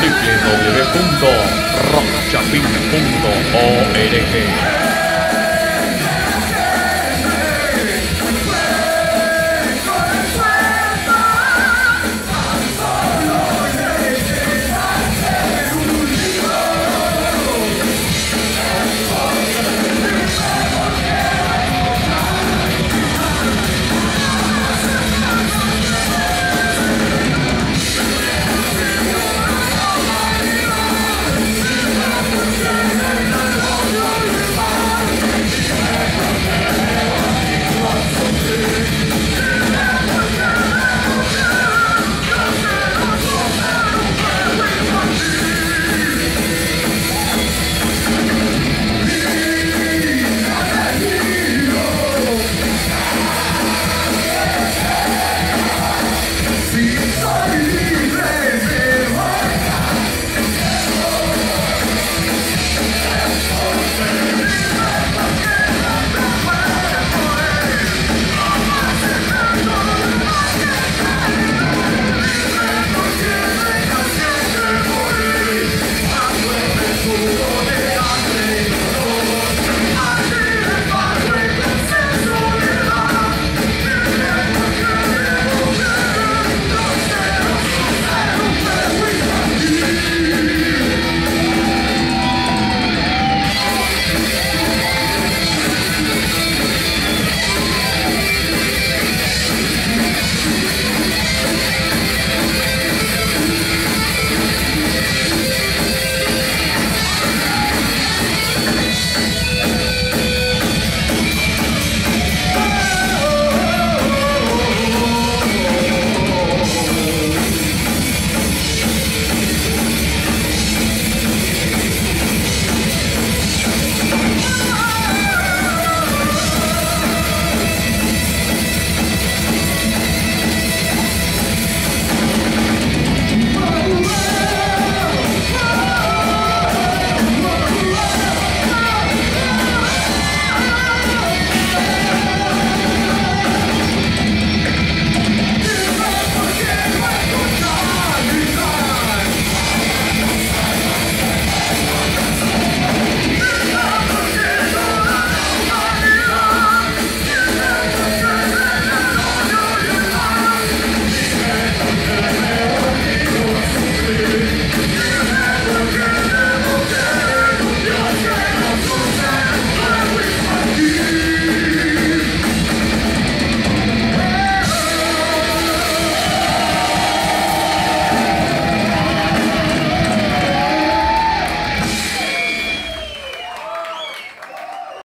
www.rockchapin.org.